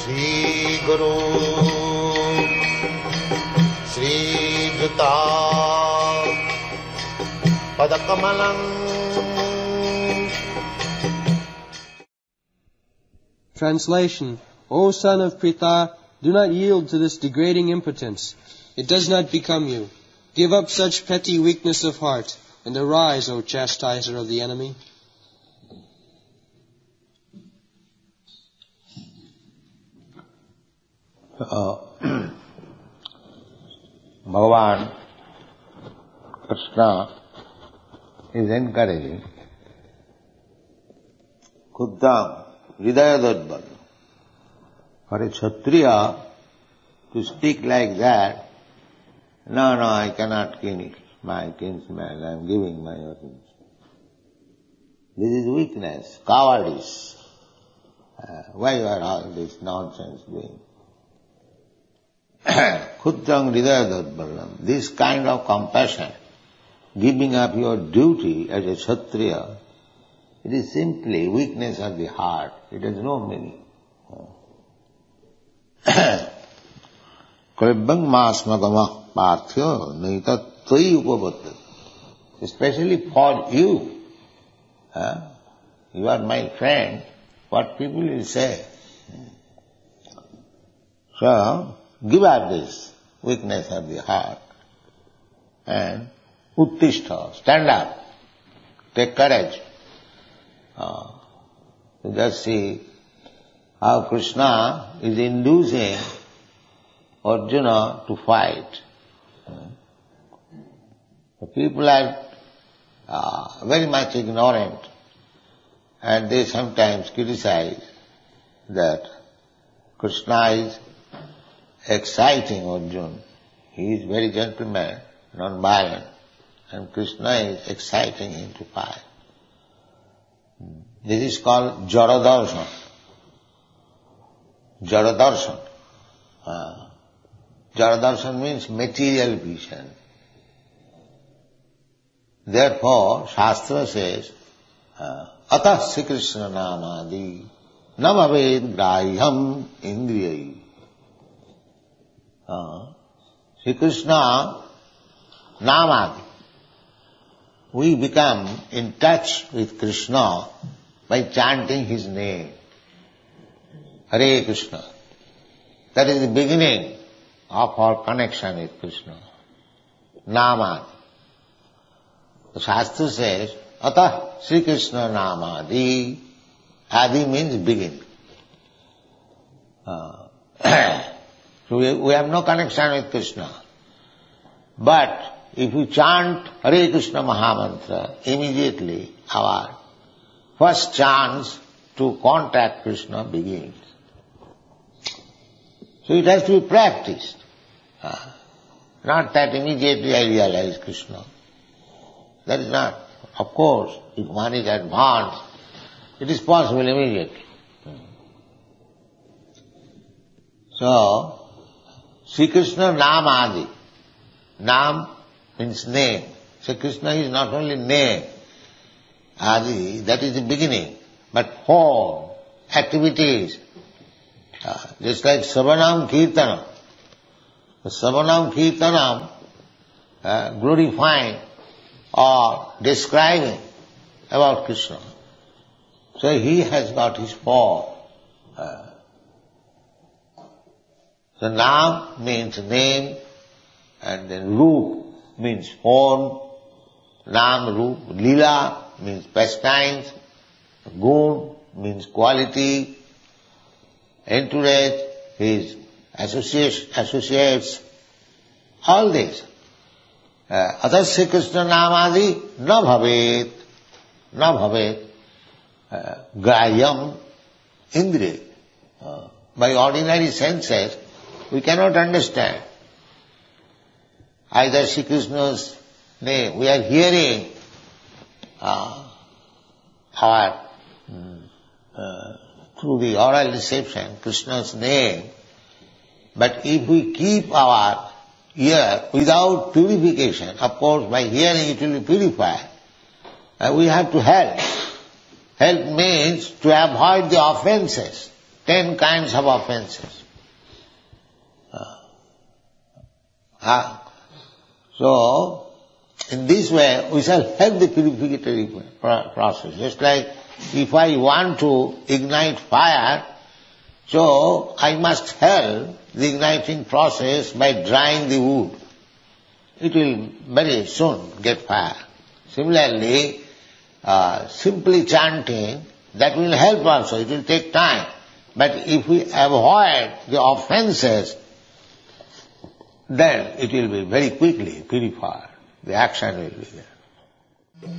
Shri Guru श्रीयुता पदकमलम् Translation O son of Pritha, do not yield to this degrading impotence. It does not become you. Give up such petty weakness of heart, and arise, O chastiser of the enemy. Uh, Bhagavan Krishna is encouraging Kuddam Hridayadadbal. For a Kshatriya to speak like that, no, no, I cannot kill my kinsman, I am giving my origin. This is weakness, cowardice. Uh, why are all this nonsense doing? Khuddam Hridayadadbalam. This kind of compassion, giving up your duty as a Kshatriya, it is simply weakness of the heart. It has no meaning. Kribbang masmadama naita tvai upavatta. Especially for you. Huh? You are my friend. What people will say. So, give up this weakness of the heart and uttishta, stand up, take courage. Uh, you just see how Krishna is inducing Arjuna to fight. People are uh, very much ignorant and they sometimes criticize that Krishna is exciting Arjuna. He is very gentleman, non-violent, and Krishna is exciting him to fight. This is called Jaradarshan. Jaradarshan. Uh, Jaradarshan means material vision. Therefore, Shastra says, Atah Sri Krishna Namadi Namaved Grahyam Indriyai. Uh, Sri Krishna Namadi. We become in touch with Krishna by chanting his name. Hare Krishna. That is the beginning of our connection with Krishna. Nama. Shastra says, Atah Sri Krishna Namadi. Adi means begin. Uh, so we, we have no connection with Krishna. But if you chant Hare Krishna Mahamantra, immediately our first chance to contact Krishna begins. So it has to be practiced. Uh, not that immediately I realize Krishna. That is not. Of course, if one is advanced, it is possible immediately. So, Sri Krishna Nam Adi. Nam means name. So Krishna is not only name, Adi, that is the beginning, but form, activities, uh, just like Sravanam Kirtanam. The Sravanam Kirtanam, uh, glorifying or describing about Krishna. So he has got his form. So Nam means name, and then Roop means form, Nam, Roop, Lila means pastimes, Gun means quality, entourage, his associates, associates all this. अतः श्री कृष्ण नाम आदि न भवेत न भवेत ग्राह्यम इंद्रिय by ordinary senses we cannot understand either Sri Krishna's name. We are hearing uh, our uh, through the oral reception Krishna's name, but if we keep our ear without purification. Of course, by hearing it will be purified. And we have to help. Help means to avoid the offenses, ten kinds of offenses. Uh, so, in this way, we shall help the purificatory process. Just like if I want to ignite fire, so I must help the igniting process by drying the wood. It will very soon get fire. Similarly, uh, simply chanting, that will help also, it will take time. But if we avoid the offenses, then it will be very quickly purified. The action will be there.